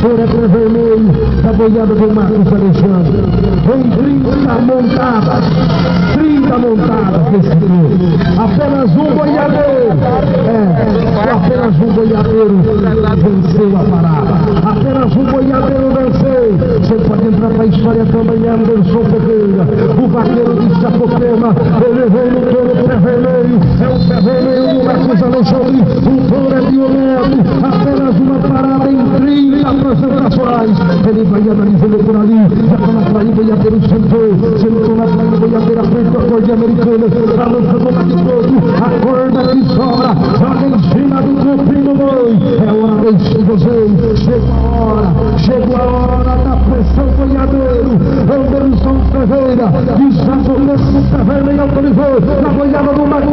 Fora para vermelho, da boiada do Marcos Alexandre. Em 30 montadas, 30 montadas desse grupo. Apenas um boiadeiro. É, apenas um boiadeiro venceu a parada. Apenas um boiadeiro venceu. Você pode entrar para a história também, Anderson Ferreira. O vaqueiro de Sapopema. Ele veio no touro pé vermelho. É o pé vermelho do Marcos Alexandre. O touro é violento. 30 apresentações. Ele vai analisando por ali. Já está na praia, o boiadeiro sentou. Na praia, o boiadeiro frente a corda americana. Balançando lá de todo. A corda que sobra. Joga em cima do cupim do boi. É hora de vocês. Chegou a hora. Chegou a hora da pressão boiadeiro. Anderson Ferreira. De Sapopema, Pé Vermelho autorizou. Na boiada do Alexandre.